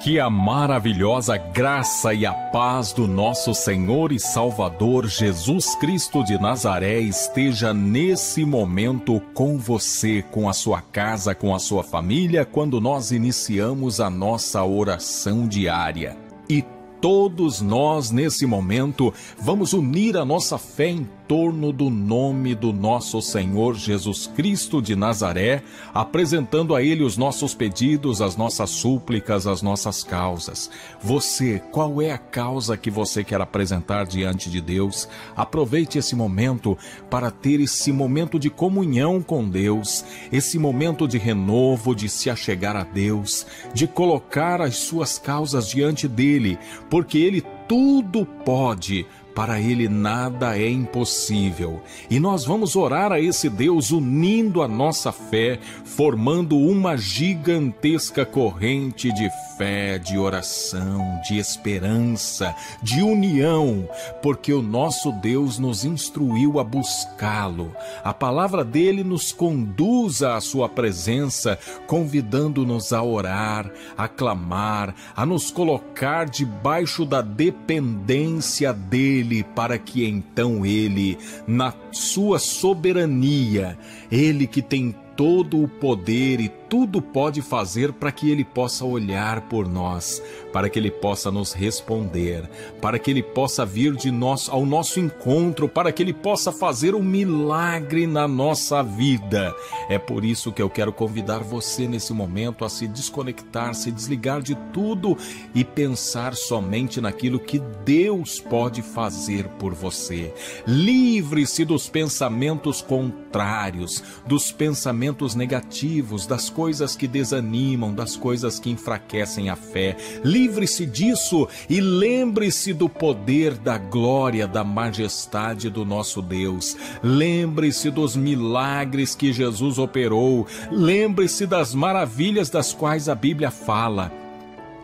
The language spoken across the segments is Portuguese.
Que a maravilhosa graça e a paz do nosso Senhor e Salvador Jesus Cristo de Nazaré esteja nesse momento com você, com a sua casa, com a sua família, quando nós iniciamos a nossa oração diária. E todos nós, nesse momento, vamos unir a nossa fé em torno do nome do nosso Senhor Jesus Cristo de Nazaré, apresentando a Ele os nossos pedidos, as nossas súplicas, as nossas causas. Você, qual é a causa que você quer apresentar diante de Deus? Aproveite esse momento para ter esse momento de comunhão com Deus, esse momento de renovo, de se achegar a Deus, de colocar as suas causas diante dele, porque Ele tudo pode para ele nada é impossível. E nós vamos orar a esse Deus unindo a nossa fé, formando uma gigantesca corrente de fé, de oração, de esperança, de união, porque o nosso Deus nos instruiu a buscá-lo. A palavra dele nos conduz à sua presença, convidando-nos a orar, a clamar, a nos colocar debaixo da dependência dele ele para que então ele, na sua soberania, ele que tem todo o poder e tudo pode fazer para que Ele possa olhar por nós, para que Ele possa nos responder, para que Ele possa vir de nós ao nosso encontro, para que Ele possa fazer um milagre na nossa vida. É por isso que eu quero convidar você nesse momento a se desconectar, se desligar de tudo e pensar somente naquilo que Deus pode fazer por você. Livre-se dos pensamentos contrários, dos pensamentos negativos, das coisas que desanimam, das coisas que enfraquecem a fé. Livre-se disso e lembre-se do poder, da glória, da majestade do nosso Deus. Lembre-se dos milagres que Jesus operou. Lembre-se das maravilhas das quais a Bíblia fala.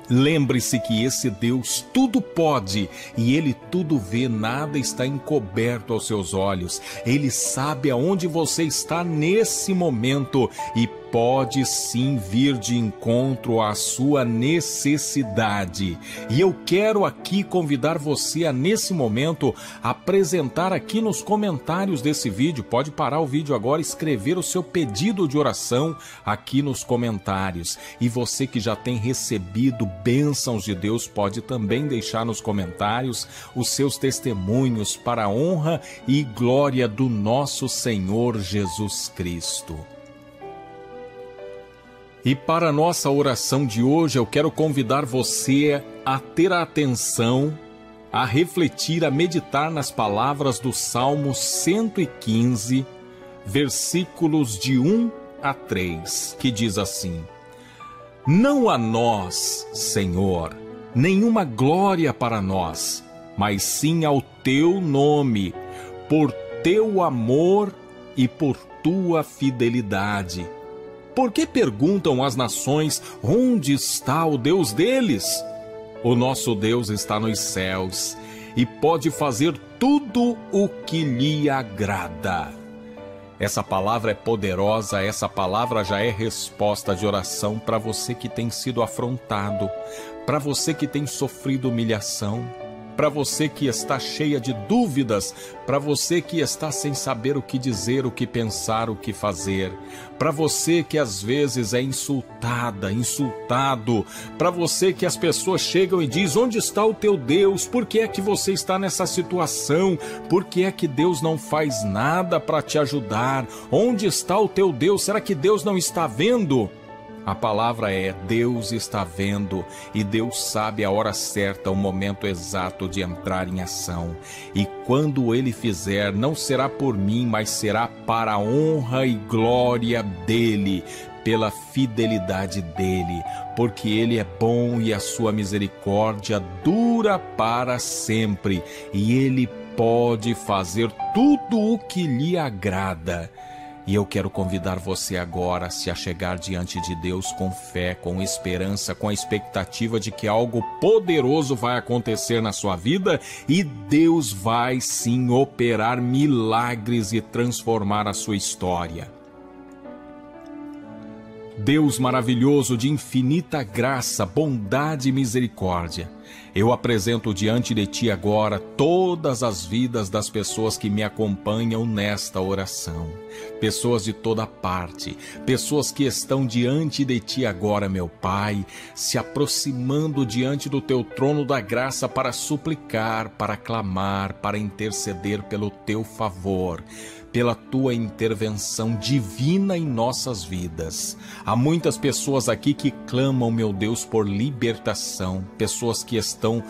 Lembre-se que esse Deus tudo pode e ele tudo vê, nada está encoberto aos seus olhos. Ele sabe aonde você está nesse momento e pode sim vir de encontro à sua necessidade. E eu quero aqui convidar você a, nesse momento, apresentar aqui nos comentários desse vídeo. Pode parar o vídeo agora, escrever o seu pedido de oração aqui nos comentários. E você que já tem recebido bênçãos de Deus, pode também deixar nos comentários os seus testemunhos para a honra e glória do nosso Senhor Jesus Cristo. E para a nossa oração de hoje, eu quero convidar você a ter a atenção, a refletir, a meditar nas palavras do Salmo 115, versículos de 1 a 3, que diz assim: Não a nós, Senhor, nenhuma glória para nós, mas sim ao teu nome, por teu amor e por tua fidelidade por que perguntam as nações onde está o Deus deles? O nosso Deus está nos céus e pode fazer tudo o que lhe agrada. Essa palavra é poderosa, essa palavra já é resposta de oração para você que tem sido afrontado, para você que tem sofrido humilhação para você que está cheia de dúvidas, para você que está sem saber o que dizer, o que pensar, o que fazer, para você que às vezes é insultada, insultado, para você que as pessoas chegam e diz: "Onde está o teu Deus? Por que é que você está nessa situação? Por que é que Deus não faz nada para te ajudar? Onde está o teu Deus? Será que Deus não está vendo?" A palavra é: Deus está vendo e Deus sabe a hora certa, o momento exato de entrar em ação. E quando ele fizer, não será por mim, mas será para a honra e glória dele, pela fidelidade dele, porque ele é bom e a sua misericórdia dura para sempre, e ele pode fazer tudo o que lhe agrada. E eu quero convidar você agora a se achegar diante de Deus com fé, com esperança, com a expectativa de que algo poderoso vai acontecer na sua vida e Deus vai sim operar milagres e transformar a sua história. Deus maravilhoso de infinita graça, bondade e misericórdia, eu apresento diante de ti agora todas as vidas das pessoas que me acompanham nesta oração. Pessoas de toda parte, pessoas que estão diante de ti agora, meu Pai, se aproximando diante do teu trono da graça para suplicar, para clamar, para interceder pelo teu favor pela tua intervenção divina em nossas vidas. Há muitas pessoas aqui que clamam, meu Deus, por libertação, pessoas que estão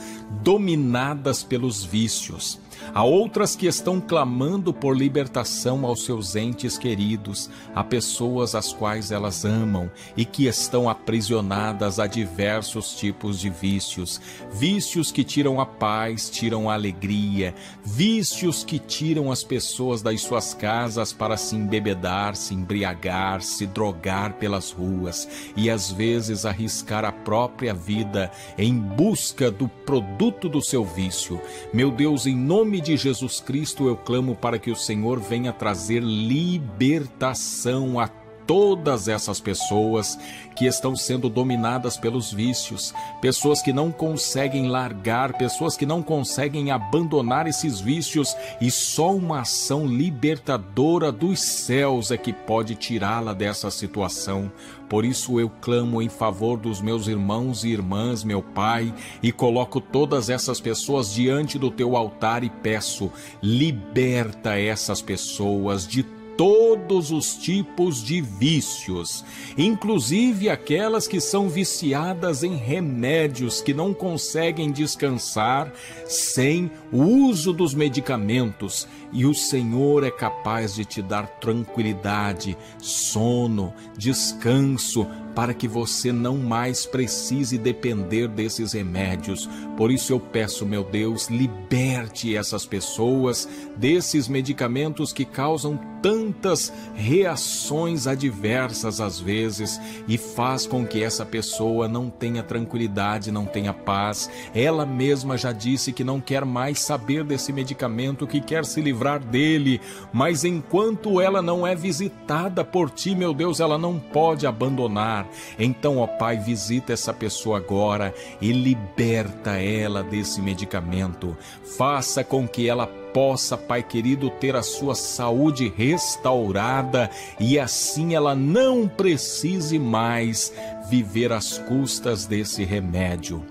dominadas pelos vícios, Há outras que estão clamando por libertação aos seus entes queridos, a pessoas as quais elas amam e que estão aprisionadas a diversos tipos de vícios. Vícios que tiram a paz, tiram a alegria, vícios que tiram as pessoas das suas casas para se embebedar, se embriagar, se drogar pelas ruas e às vezes arriscar a própria vida em busca do produto do seu vício. Meu Deus, em nome nome de Jesus Cristo eu clamo para que o Senhor venha trazer libertação a todas essas pessoas que estão sendo dominadas pelos vícios, pessoas que não conseguem largar, pessoas que não conseguem abandonar esses vícios e só uma ação libertadora dos céus é que pode tirá-la dessa situação. Por isso eu clamo em favor dos meus irmãos e irmãs, meu Pai, e coloco todas essas pessoas diante do teu altar e peço: liberta essas pessoas de todos os tipos de vícios, inclusive aquelas que são viciadas em remédios que não conseguem descansar sem o uso dos medicamentos, e o Senhor é capaz de te dar tranquilidade, sono, descanso, para que você não mais precise depender desses remédios. Por isso eu peço, meu Deus, liberte essas pessoas desses medicamentos que causam tantas reações adversas às vezes e faz com que essa pessoa não tenha tranquilidade, não tenha paz. Ela mesma já disse que não quer mais saber desse medicamento, que quer se livrar dele, mas enquanto ela não é visitada por ti, meu Deus, ela não pode abandonar então, ó Pai, visita essa pessoa agora e liberta ela desse medicamento. Faça com que ela possa, Pai querido, ter a sua saúde restaurada e assim ela não precise mais viver às custas desse remédio.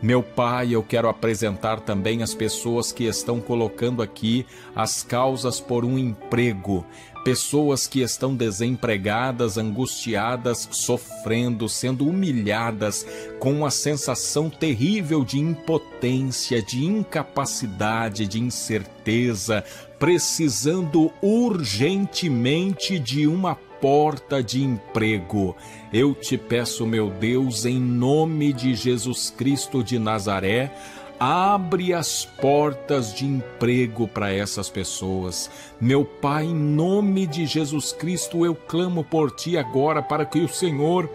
Meu Pai, eu quero apresentar também as pessoas que estão colocando aqui as causas por um emprego. Pessoas que estão desempregadas, angustiadas, sofrendo, sendo humilhadas, com uma sensação terrível de impotência, de incapacidade, de incerteza, precisando urgentemente de uma porta de emprego. Eu te peço, meu Deus, em nome de Jesus Cristo de Nazaré, Abre as portas de emprego para essas pessoas. Meu Pai, em nome de Jesus Cristo, eu clamo por ti agora para que o Senhor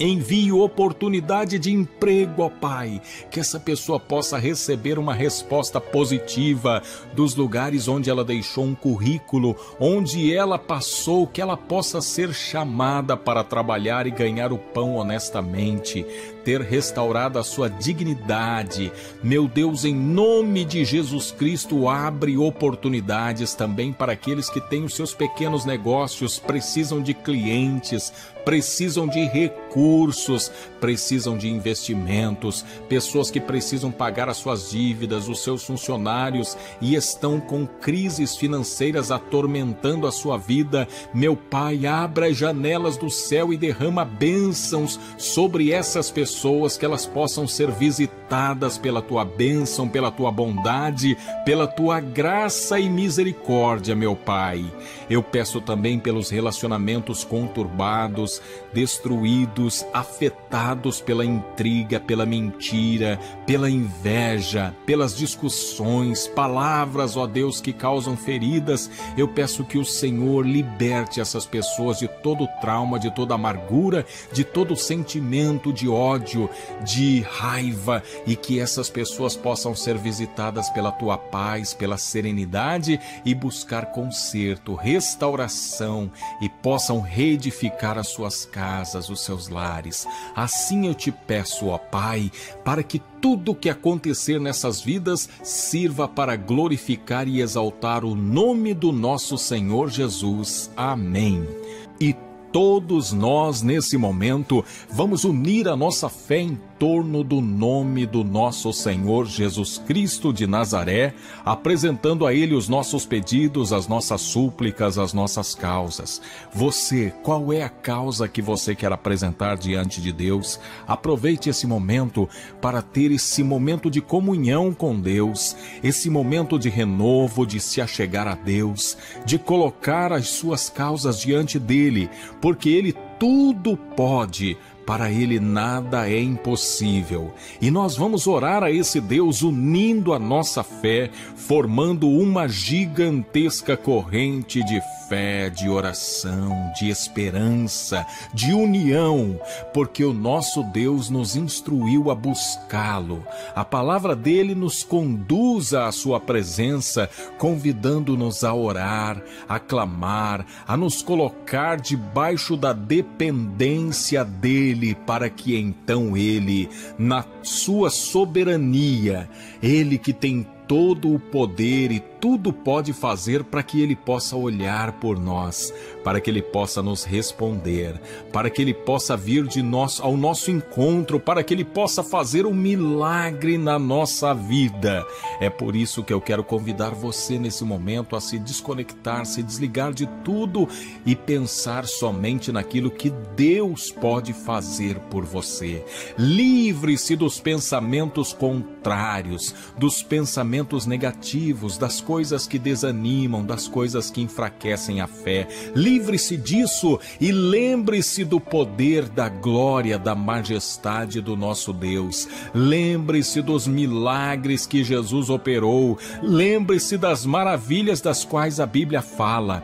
Envie oportunidade de emprego, ó Pai, que essa pessoa possa receber uma resposta positiva dos lugares onde ela deixou um currículo, onde ela passou, que ela possa ser chamada para trabalhar e ganhar o pão honestamente, ter restaurado a sua dignidade. Meu Deus, em nome de Jesus Cristo, abre oportunidades também para aqueles que têm os seus pequenos negócios, precisam de clientes, precisam de recursos, precisam de investimentos, pessoas que precisam pagar as suas dívidas, os seus funcionários e estão com crises financeiras atormentando a sua vida. Meu Pai, abra as janelas do céu e derrama bênçãos sobre essas pessoas, que elas possam ser visitadas pela tua bênção, pela tua bondade, pela tua graça e misericórdia, meu Pai. Eu peço também pelos relacionamentos conturbados, destruídos, afetados pela intriga, pela mentira, pela inveja, pelas discussões, palavras, ó Deus, que causam feridas, eu peço que o Senhor liberte essas pessoas de todo trauma, de toda amargura, de todo sentimento de ódio, de raiva e que essas pessoas possam ser visitadas pela tua paz, pela serenidade e buscar conserto, restauração e possam reedificar as suas casas, os seus lares. Assim eu te peço, ó Pai, para que tudo o que acontecer nessas vidas sirva para glorificar e exaltar o nome do nosso Senhor Jesus. Amém. E todos nós, nesse momento, vamos unir a nossa fé em torno do nome do nosso Senhor Jesus Cristo de Nazaré, apresentando a Ele os nossos pedidos, as nossas súplicas, as nossas causas. Você, qual é a causa que você quer apresentar diante de Deus? Aproveite esse momento para ter esse momento de comunhão com Deus, esse momento de renovo, de se achegar a Deus, de colocar as suas causas diante dele, porque Ele tudo pode para ele nada é impossível. E nós vamos orar a esse Deus unindo a nossa fé, formando uma gigantesca corrente de fé, de oração, de esperança, de união, porque o nosso Deus nos instruiu a buscá-lo. A palavra dele nos conduz à sua presença, convidando-nos a orar, a clamar, a nos colocar debaixo da dependência dele, para que então ele, na sua soberania, ele que tem todo o poder e tudo pode fazer para que Ele possa olhar por nós, para que Ele possa nos responder, para que Ele possa vir de nós ao nosso encontro, para que Ele possa fazer um milagre na nossa vida. É por isso que eu quero convidar você nesse momento a se desconectar, se desligar de tudo e pensar somente naquilo que Deus pode fazer por você. Livre-se dos pensamentos contrários, dos pensamentos negativos, das coisas que desanimam, das coisas que enfraquecem a fé. Livre-se disso e lembre-se do poder, da glória, da majestade do nosso Deus. Lembre-se dos milagres que Jesus operou. Lembre-se das maravilhas das quais a Bíblia fala.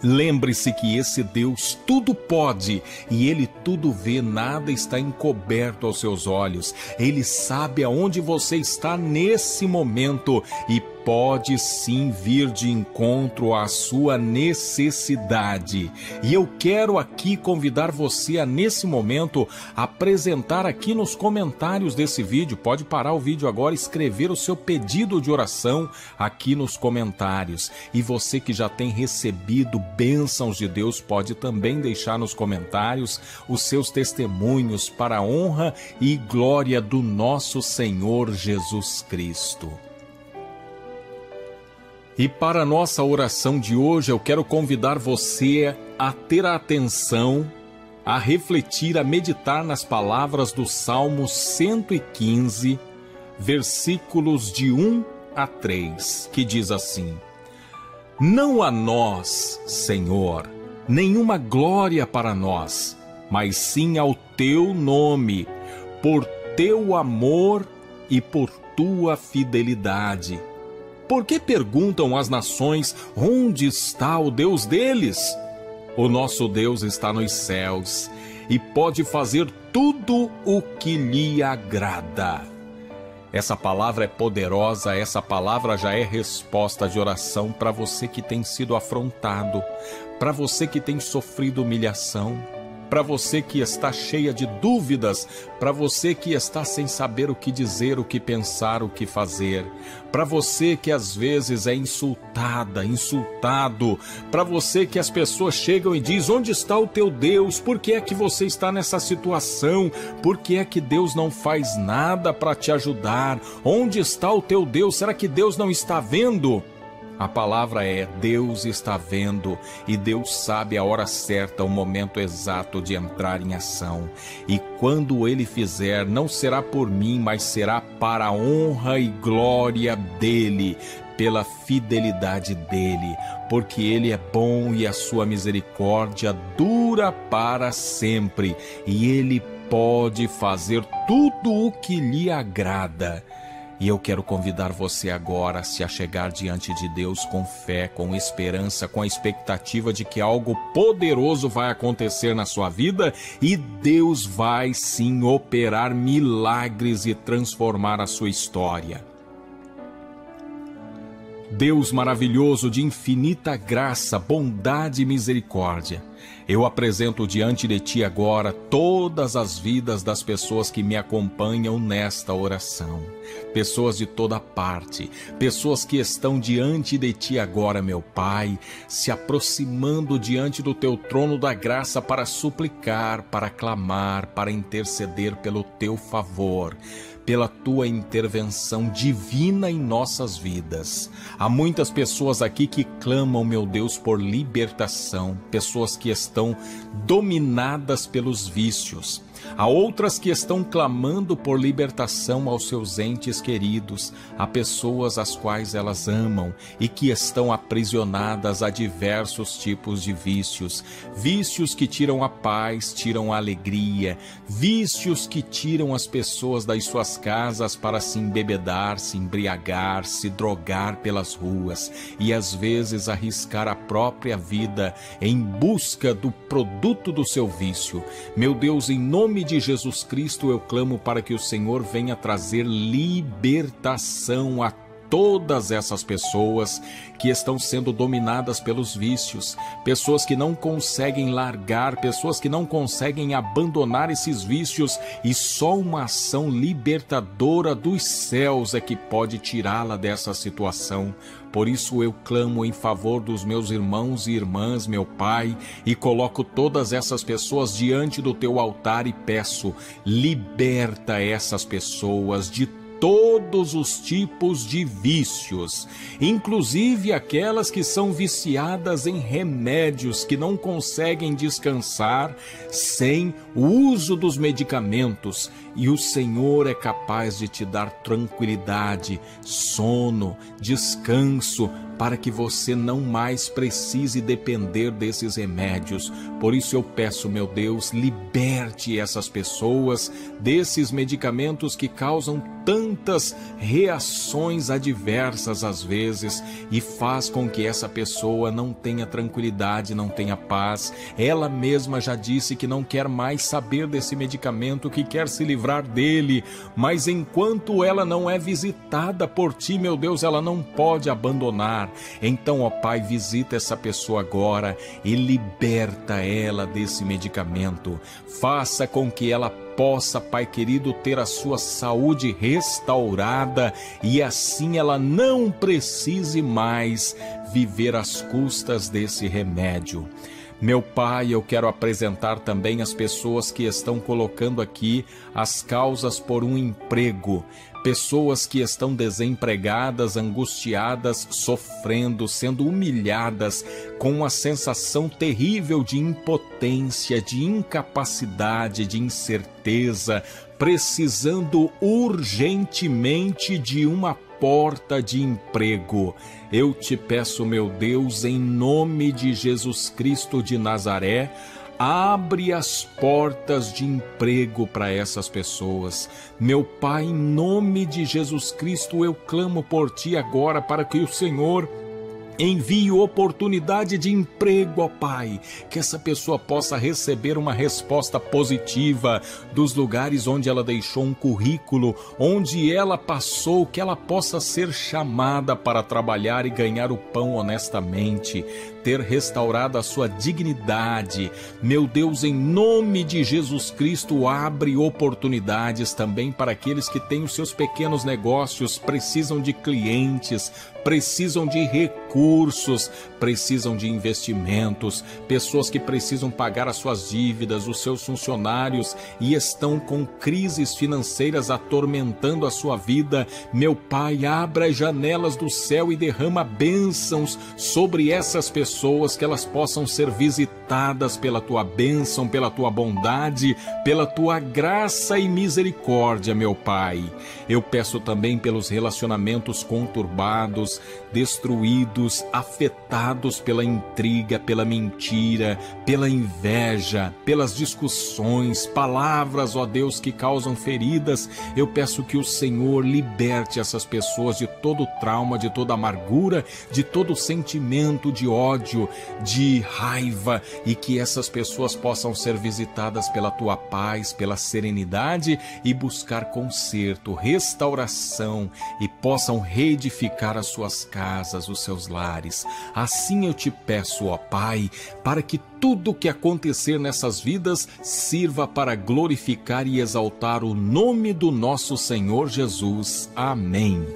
Lembre-se que esse Deus tudo pode e ele tudo vê, nada está encoberto aos seus olhos. Ele sabe aonde você está nesse momento e pode sim vir de encontro à sua necessidade. E eu quero aqui convidar você a, nesse momento, apresentar aqui nos comentários desse vídeo. Pode parar o vídeo agora e escrever o seu pedido de oração aqui nos comentários. E você que já tem recebido bênçãos de Deus, pode também deixar nos comentários os seus testemunhos para a honra e glória do nosso Senhor Jesus Cristo. E para a nossa oração de hoje, eu quero convidar você a ter a atenção, a refletir, a meditar nas palavras do Salmo 115, versículos de 1 a 3, que diz assim: Não a nós, Senhor, nenhuma glória para nós, mas sim ao teu nome, por teu amor e por tua fidelidade por que perguntam as nações onde está o Deus deles? O nosso Deus está nos céus e pode fazer tudo o que lhe agrada. Essa palavra é poderosa, essa palavra já é resposta de oração para você que tem sido afrontado, para você que tem sofrido humilhação, para você que está cheia de dúvidas, para você que está sem saber o que dizer, o que pensar, o que fazer, para você que às vezes é insultada, insultado, para você que as pessoas chegam e diz: "Onde está o teu Deus? Por que é que você está nessa situação? Por que é que Deus não faz nada para te ajudar? Onde está o teu Deus? Será que Deus não está vendo?" A palavra é: Deus está vendo e Deus sabe a hora certa, o momento exato de entrar em ação. E quando ele fizer, não será por mim, mas será para a honra e glória dele pela fidelidade dele, porque ele é bom e a sua misericórdia dura para sempre, e ele pode fazer tudo o que lhe agrada. E eu quero convidar você agora a se achegar diante de Deus com fé, com esperança, com a expectativa de que algo poderoso vai acontecer na sua vida e Deus vai sim operar milagres e transformar a sua história. Deus maravilhoso de infinita graça, bondade e misericórdia, eu apresento diante de ti agora todas as vidas das pessoas que me acompanham nesta oração. Pessoas de toda parte, pessoas que estão diante de ti agora, meu Pai, se aproximando diante do teu trono da graça para suplicar, para clamar, para interceder pelo teu favor pela tua intervenção divina em nossas vidas. Há muitas pessoas aqui que clamam, meu Deus, por libertação, pessoas que estão dominadas pelos vícios, Há outras que estão clamando por libertação aos seus entes queridos, a pessoas as quais elas amam e que estão aprisionadas a diversos tipos de vícios. Vícios que tiram a paz, tiram a alegria, vícios que tiram as pessoas das suas casas para se embebedar, se embriagar, se drogar pelas ruas e às vezes arriscar a própria vida em busca do produto do seu vício. Meu Deus, em nome nome de Jesus Cristo eu clamo para que o Senhor venha trazer libertação a todas essas pessoas que estão sendo dominadas pelos vícios, pessoas que não conseguem largar, pessoas que não conseguem abandonar esses vícios e só uma ação libertadora dos céus é que pode tirá-la dessa situação. Por isso eu clamo em favor dos meus irmãos e irmãs, meu Pai, e coloco todas essas pessoas diante do teu altar e peço: liberta essas pessoas de todos os tipos de vícios, inclusive aquelas que são viciadas em remédios que não conseguem descansar sem o uso dos medicamentos, e o Senhor é capaz de te dar tranquilidade, sono, descanso, para que você não mais precise depender desses remédios. Por isso eu peço, meu Deus, liberte essas pessoas desses medicamentos que causam tantas reações adversas às vezes e faz com que essa pessoa não tenha tranquilidade, não tenha paz. Ela mesma já disse que não quer mais saber desse medicamento, que quer se livrar dele, mas enquanto ela não é visitada por ti, meu Deus, ela não pode abandonar então, ó Pai, visita essa pessoa agora e liberta ela desse medicamento. Faça com que ela possa, Pai querido, ter a sua saúde restaurada e assim ela não precise mais viver às custas desse remédio. Meu Pai, eu quero apresentar também as pessoas que estão colocando aqui as causas por um emprego pessoas que estão desempregadas, angustiadas, sofrendo, sendo humilhadas, com uma sensação terrível de impotência, de incapacidade, de incerteza, precisando urgentemente de uma porta de emprego. Eu te peço, meu Deus, em nome de Jesus Cristo de Nazaré, Abre as portas de emprego para essas pessoas. Meu Pai, em nome de Jesus Cristo, eu clamo por ti agora para que o Senhor Envie oportunidade de emprego, ó Pai, que essa pessoa possa receber uma resposta positiva dos lugares onde ela deixou um currículo, onde ela passou, que ela possa ser chamada para trabalhar e ganhar o pão honestamente, ter restaurado a sua dignidade. Meu Deus, em nome de Jesus Cristo, abre oportunidades também para aqueles que têm os seus pequenos negócios, precisam de clientes, precisam de recursos, precisam de investimentos, pessoas que precisam pagar as suas dívidas, os seus funcionários e estão com crises financeiras atormentando a sua vida. Meu Pai, abra as janelas do céu e derrama bênçãos sobre essas pessoas pessoas, que elas possam ser visitadas pela tua bênção, pela tua bondade, pela tua graça e misericórdia, meu Pai. Eu peço também pelos relacionamentos conturbados, destruídos, afetados pela intriga, pela mentira, pela inveja, pelas discussões, palavras, ó Deus, que causam feridas. Eu peço que o Senhor liberte essas pessoas de todo trauma, de toda amargura, de todo sentimento de ódio, de raiva e que essas pessoas possam ser visitadas pela tua paz, pela serenidade e buscar conserto, restauração e possam reedificar as suas casas, os seus lares. Assim eu te peço, ó Pai, para que tudo o que acontecer nessas vidas sirva para glorificar e exaltar o nome do nosso Senhor Jesus. Amém.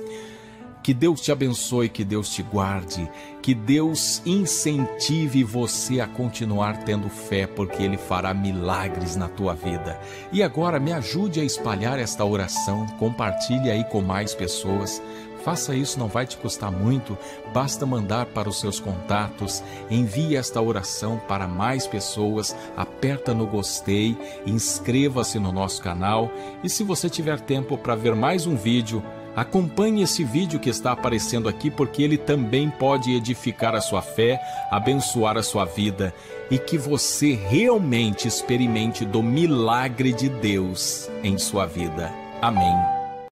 Que Deus te abençoe, que Deus te guarde, que Deus incentive você a continuar tendo fé, porque Ele fará milagres na tua vida. E agora me ajude a espalhar esta oração, compartilhe aí com mais pessoas. Faça isso, não vai te custar muito, basta mandar para os seus contatos, envie esta oração para mais pessoas, aperta no gostei, inscreva-se no nosso canal e se você tiver tempo para ver mais um vídeo, Acompanhe esse vídeo que está aparecendo aqui, porque ele também pode edificar a sua fé, abençoar a sua vida e que você realmente experimente do milagre de Deus em sua vida. Amém.